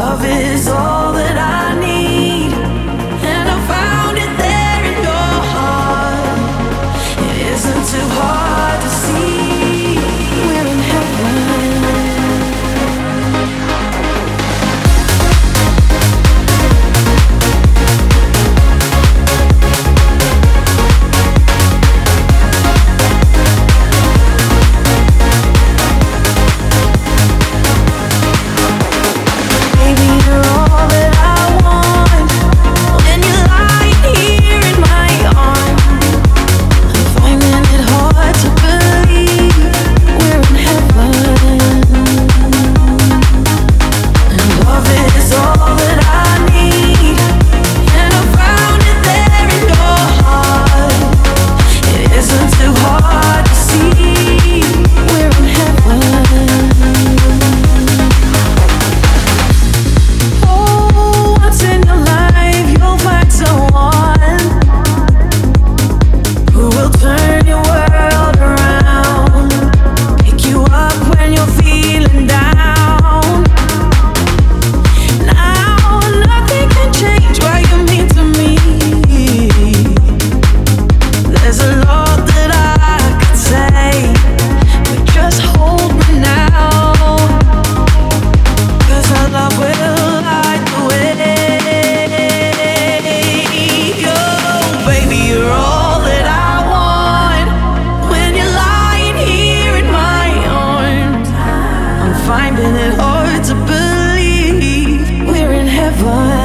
love is all that I finding it hard to believe we're in heaven.